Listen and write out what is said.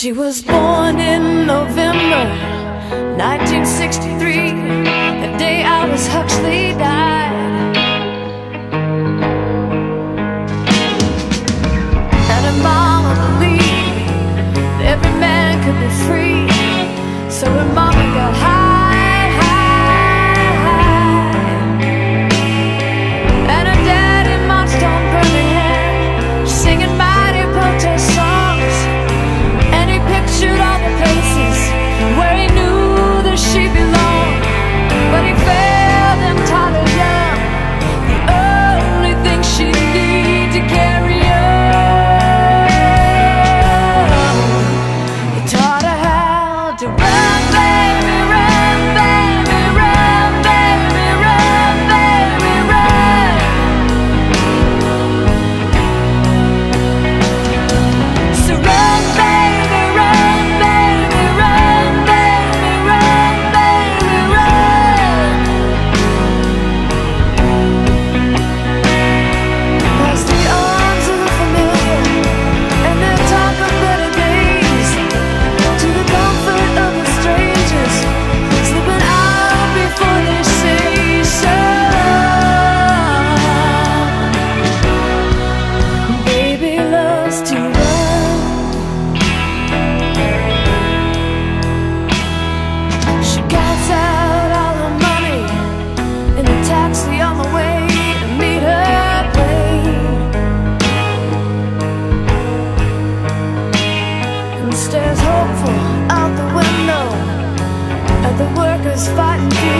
She was born in November 1963, the day Aldous Huxley died. spot and